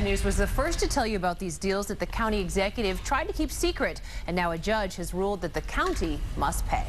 Action News was the first to tell you about these deals that the county executive tried to keep secret. And now a judge has ruled that the county must pay.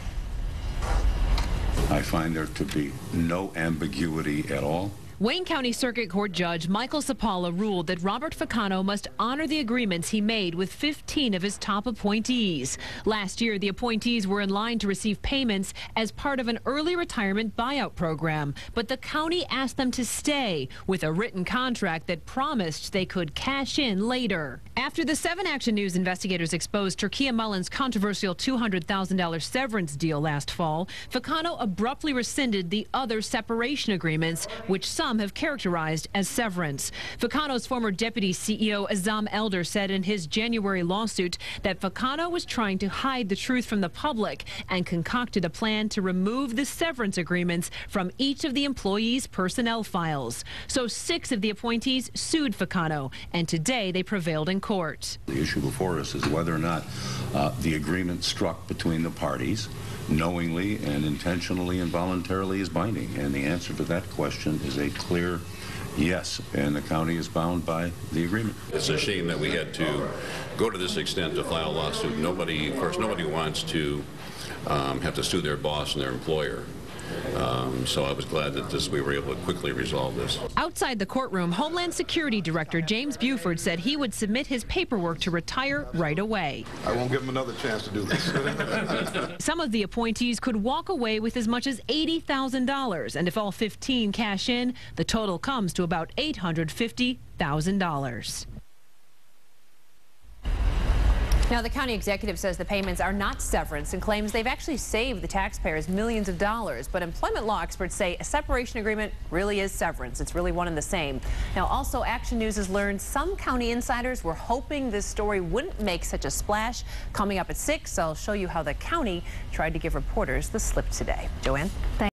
I find there to be no ambiguity at all. Wayne County Circuit Court Judge Michael Sapala ruled that Robert Ficano must honor the agreements he made with 15 of his top appointees. Last year, the appointees were in line to receive payments as part of an early retirement buyout program, but the county asked them to stay with a written contract that promised they could cash in later. After the 7 Action News investigators exposed Turkia Mullin's controversial $200,000 severance deal last fall, Ficano abruptly rescinded the other separation agreements, which some some have characterized as severance. Ficano's former deputy CEO Azzam Elder said in his January lawsuit that Ficano was trying to hide the truth from the public and concocted a plan to remove the severance agreements from each of the employees' personnel files. So six of the appointees sued Ficano, and today they prevailed in court. The issue before us is whether or not uh, the agreement struck between the parties knowingly and intentionally and voluntarily is binding. And the answer to that question is clear yes, and the county is bound by the agreement. It's a shame that we had to go to this extent to file a lawsuit. Nobody, of course, nobody wants to um, have to sue their boss and their employer. Um, so I was glad that this, we were able to quickly resolve this. Outside the courtroom, Homeland Security Director James Buford said he would submit his paperwork to retire right away. I won't give him another chance to do this. Some of the appointees could walk away with as much as $80,000, and if all 15 cash in, the total comes to about $850,000. Now, the county executive says the payments are not severance and claims they've actually saved the taxpayers millions of dollars. But employment law experts say a separation agreement really is severance. It's really one and the same. Now, also, Action News has learned some county insiders were hoping this story wouldn't make such a splash. Coming up at 6, I'll show you how the county tried to give reporters the slip today. Joanne? Thanks.